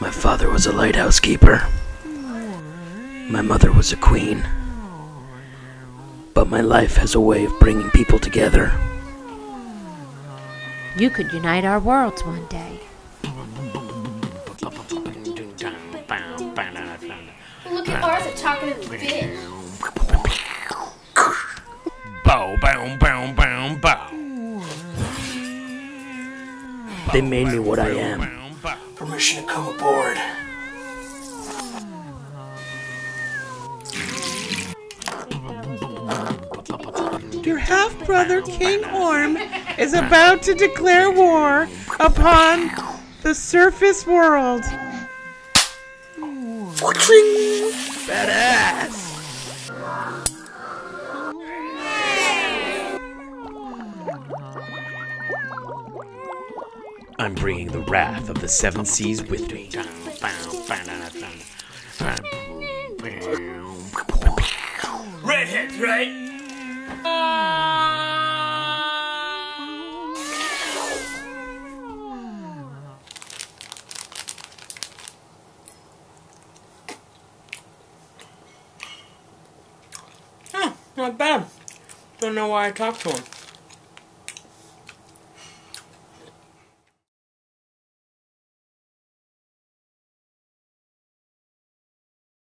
My father was a lighthouse keeper. My mother was a queen. But my life has a way of bringing people together. You could unite our worlds one day. Look at Arthur talking to the fish. Bow, bow, bow, bow, bow. They made me what I am. Bow, bow. Permission to come aboard. Your half brother, King Orm, is about to declare war upon the surface world. Badass! I'm bringing the wrath of the seven seas with me. Redheads, right? Huh, not bad. Don't know why I talked to him.